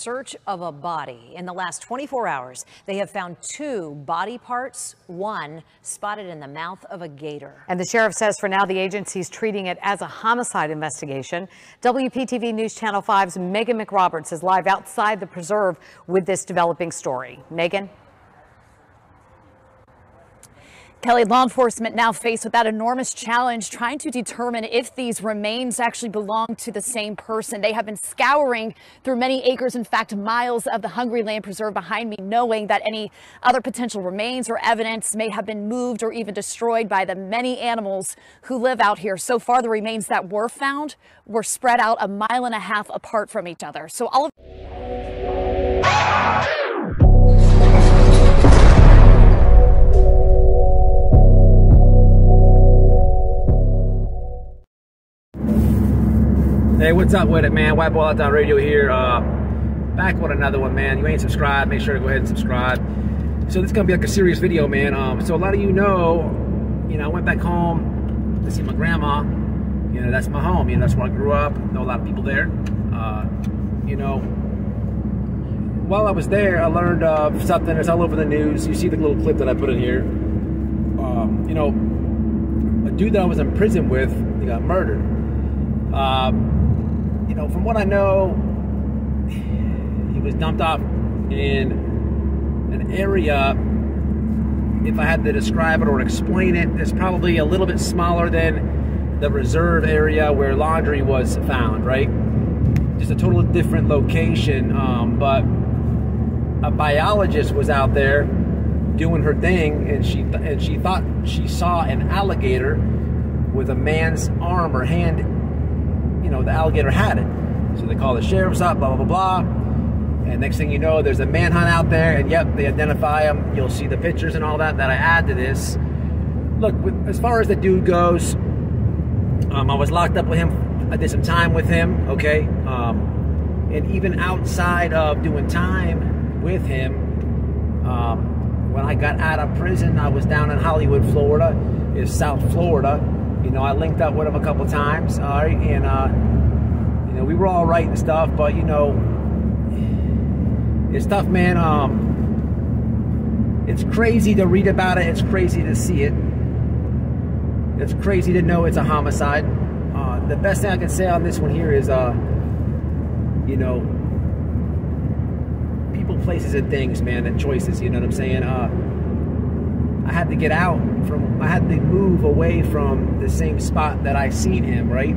search of a body. In the last 24 hours, they have found two body parts, one spotted in the mouth of a gator. And the sheriff says for now the agency's treating it as a homicide investigation. WPTV News Channel 5's Meghan McRoberts is live outside the preserve with this developing story. Meghan? Kelly, law enforcement now faced with that enormous challenge trying to determine if these remains actually belong to the same person. They have been scouring through many acres, in fact, miles of the Hungryland Preserve behind me, knowing that any other potential remains or evidence may have been moved or even destroyed by the many animals who live out here. So far, the remains that were found were spread out a mile and a half apart from each other. So all of what's up with it, man? Whiteboy Lockdown Radio here. Uh, back with another one, man. You ain't subscribed, make sure to go ahead and subscribe. So this is gonna be like a serious video, man. Um, so a lot of you know, you know, I went back home to see my grandma. You know, that's my home. You know, that's where I grew up. Know a lot of people there. Uh, you know, while I was there, I learned of something that's all over the news. You see the little clip that I put in here. Um, you know, a dude that I was in prison with, got murdered. Um, you know, from what I know, he was dumped off in an area. If I had to describe it or explain it, it's probably a little bit smaller than the reserve area where Laundrie was found, right? Just a totally different location. Um, but a biologist was out there doing her thing, and she and she thought she saw an alligator with a man's arm or hand you know, the alligator had it. So they call the sheriffs up, blah, blah, blah, blah. And next thing you know, there's a manhunt out there, and yep, they identify him. You'll see the pictures and all that that I add to this. Look, as far as the dude goes, um, I was locked up with him. I did some time with him, okay? Um, and even outside of doing time with him, um, when I got out of prison, I was down in Hollywood, Florida, is South Florida you know, I linked up with him a couple times, all right, and uh, you know, we were all right and stuff, but you know, it's tough, man. Um, it's crazy to read about it. It's crazy to see it. It's crazy to know it's a homicide. Uh, the best thing I can say on this one here is, uh, you know, people, places, and things, man, and choices. You know what I'm saying? Uh, I had to get out from, I had to move away from the same spot that I seen him, right?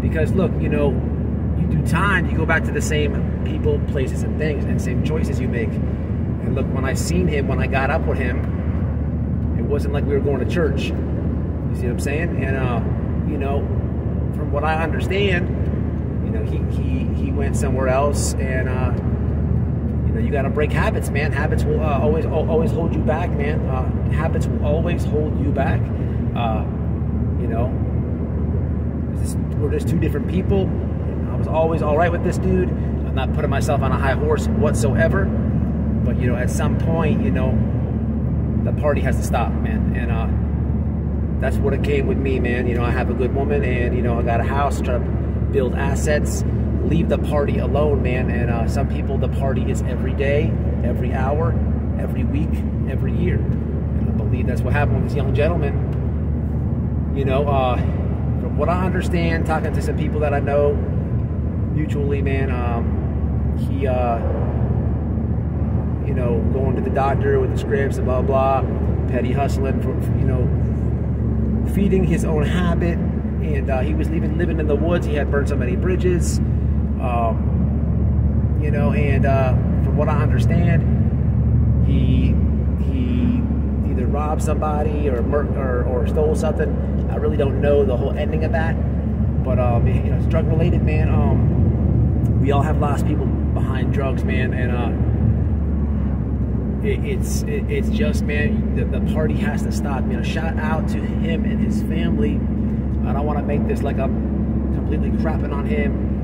Because look, you know, you do time, you go back to the same people, places, and things, and same choices you make. And look, when I seen him, when I got up with him, it wasn't like we were going to church. You see what I'm saying? And uh, you know, from what I understand, you know, he he he went somewhere else and uh you got to break habits, man. Habits will uh, always always hold you back, man. Uh, habits will always hold you back. Uh, you know, just, we're just two different people. I was always all right with this dude. I'm not putting myself on a high horse whatsoever. But you know, at some point, you know, the party has to stop, man. And uh, that's what it came with me, man. You know, I have a good woman, and you know, I got a house, try to build assets leave the party alone, man. And uh, some people, the party is every day, every hour, every week, every year. And I believe that's what happened with this young gentleman. You know, uh, from what I understand, talking to some people that I know mutually, man, um, he, uh, you know, going to the doctor with the scripts and blah, blah, petty hustling for, you know, feeding his own habit. And uh, he was living, living in the woods. He had burned so many bridges. Um, you know, and uh, from what I understand, he he either robbed somebody or, or or stole something. I really don't know the whole ending of that, but um, you know, it's drug related, man. Um, we all have lost people behind drugs, man, and uh, it, it's it, it's just, man, the, the party has to stop. You know, shout out to him and his family. I don't want to make this like I'm completely crapping on him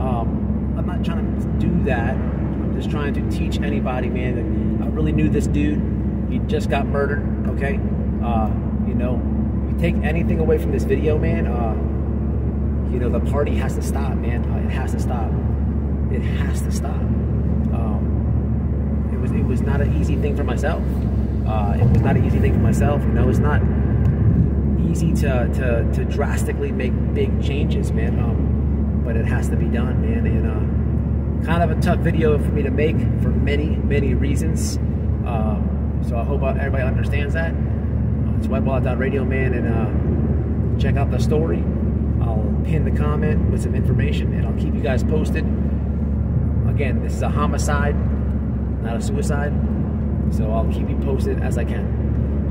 um, I'm not trying to do that. I'm just trying to teach anybody, man. That I really knew this dude. He just got murdered. Okay, uh, you know, you take anything away from this video, man. Uh, you know, the party has to stop, man. Uh, it has to stop. it has to stop. Um, it was it was not an easy thing for myself. Uh, it was not an easy thing for myself. You know, it's not easy to to, to drastically make big changes, man. Um, but it has to be done, man. And uh, kind of a tough video for me to make for many many reasons. Um, so I hope everybody understands that. Uh, it's whiteboy.radio, man, and uh, check out the story. I'll pin the comment with some information, and I'll keep you guys posted. Again, this is a homicide, not a suicide. So I'll keep you posted as I can.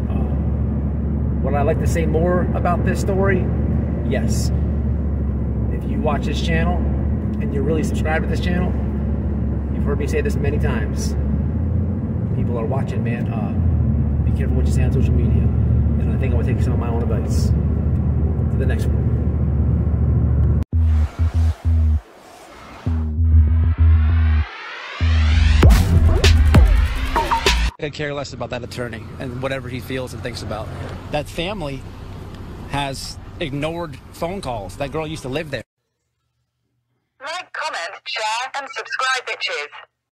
Um, would I like to say more about this story? Yes. If you watch this channel and you're really subscribed to this channel, you've heard me say this many times. People are watching, man. Uh, be careful what you say on social media. And I think I'm gonna take some of my own advice. To the next one. could care less about that attorney and whatever he feels and thinks about. That family has ignored phone calls. That girl used to live there. Comment,